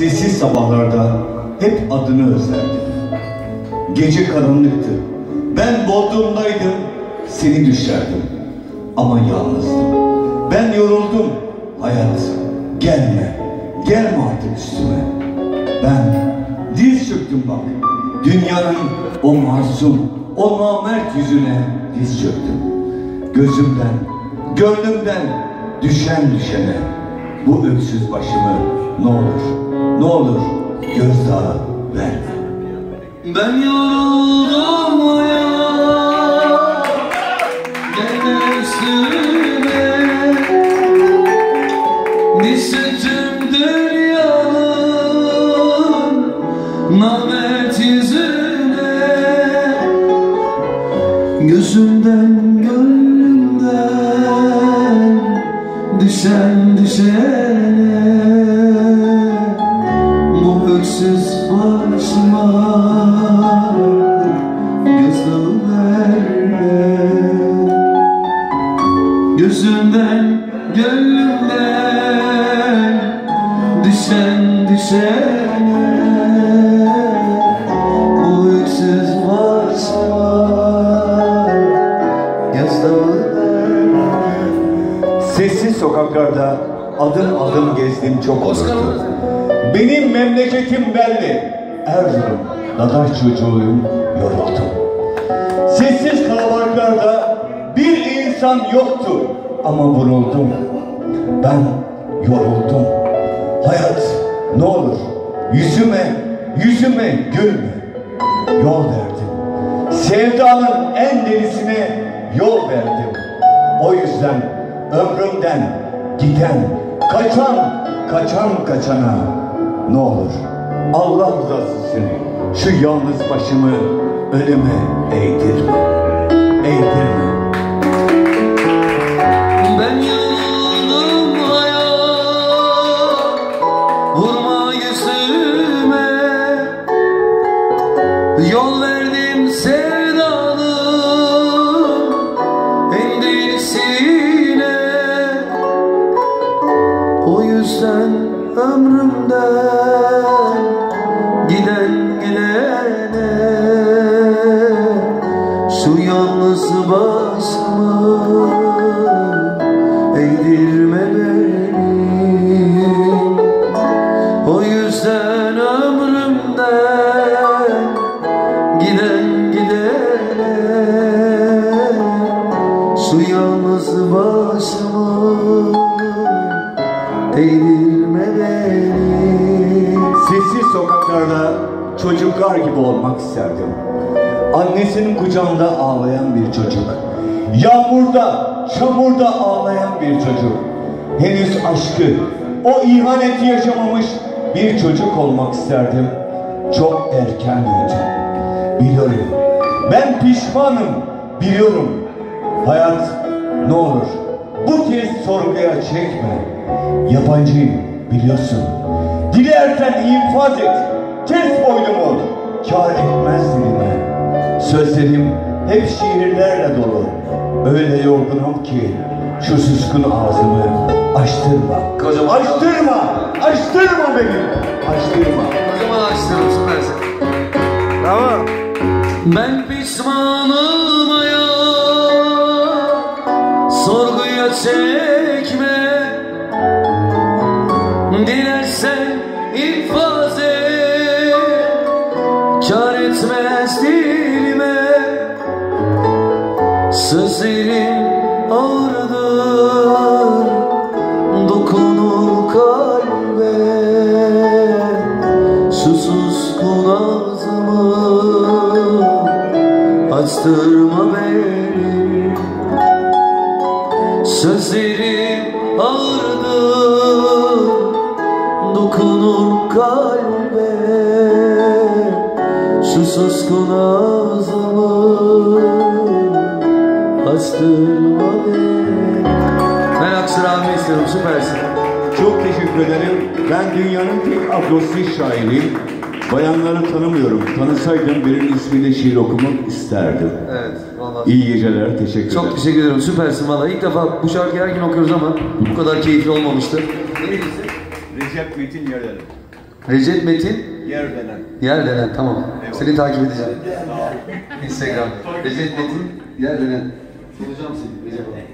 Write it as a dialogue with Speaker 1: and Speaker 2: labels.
Speaker 1: sessiz sabahlarda hep adını özlerdim. Gece karanlıktı. Ben Bodrum'daydım, seni düşlerdim. Ama yalnızdım. Ben yoruldum. Hayat, gelme, gelme artık üstüme. Ben diz çöktüm bak. Dünyanın o masum, o namert yüzüne diz çöktüm. Gözümden, gönlümden düşen düşene bu öksüz başımı ne olur, ne olur gözdağı verme.
Speaker 2: Ben yoruldum hayat Gelme üstüme Dissetim dünyanın Namet yüzüne Gözümden gönlümden Düşen düşene Gözümden, gönlümden düşen düşene bu öksüz gözdağı verme
Speaker 1: Sessiz sokaklarda adım adım gezdim çok olurdu. Benim memleketim belli. Erzurum, dadaş çocuğuyum, yoruldum. Sessiz kalabalıklarda bir insan yoktu ama vuruldum. Ben yoruldum. Hayat ne olur yüzüme, yüzüme gülme. Yol verdim. Sevdanın en derisine yol verdim. O yüzden ömrümden giden, kaçan, kaçan kaçana ne olur Allah rızası için şu yalnız başımı ölüme eğdirme.
Speaker 2: Yüzden ömrümden Giden gidene. Şu yalnız başımı Eğdirme beni. O yüzden ömrümden Giden gidene. Şu yalnız başımı Beni
Speaker 1: Sessiz sokaklarda çocuklar gibi olmak isterdim. Annesinin kucağında ağlayan bir çocuk. Yağmurda, çamurda ağlayan bir çocuk. Henüz aşkı, o ihaneti yaşamamış bir çocuk olmak isterdim. Çok erken büyüdüm. Biliyorum. Ben pişmanım. Biliyorum. Hayat ne olur bu kez sorguya çekme. Yabancıyım biliyorsun. Dilersen infaz et. Kes boynumu. Kar etmez dilime. Sözlerim hep şiirlerle dolu. Öyle yorgunum ki şu suskun ağzımı açtırma.
Speaker 2: Kocaman-
Speaker 1: açtırma. Açtırma beni. Açtırma.
Speaker 2: Kocaman açtım süpersin. Bravo. Ben pişmanım Çekme. Dilersen infaz et. Kar etmez dilime. Sözlerim ağırdır. Dokunur kalbe. Şu suskun ağzımı Açtırma beni Sözlerim ağırdır Dokunur kalbe Şu suskun ağzımı Açtırma beni Ben Aksır abi istiyorum süpersin
Speaker 1: Çok teşekkür ederim. Ben dünyanın tek agnostik şairiyim. Bayanları tanımıyorum. Tanısaydım birinin ismiyle şiir okumak isterdim.
Speaker 2: Evet vallahi
Speaker 1: İyi geceler, teşekkür
Speaker 2: Çok
Speaker 1: ederim.
Speaker 2: teşekkür ederim. Süpersin valla. İlk defa bu şarkıyı her gün okuyoruz ama bu kadar keyifli olmamıştı.
Speaker 1: Recep Metin Yerel.
Speaker 2: Recep Metin
Speaker 1: Yerdelen.
Speaker 2: Yerdelen tamam. Seni takip edeceğim. Instagram. Recep Metin Yerdelen. Bulacağım seni Recep abi.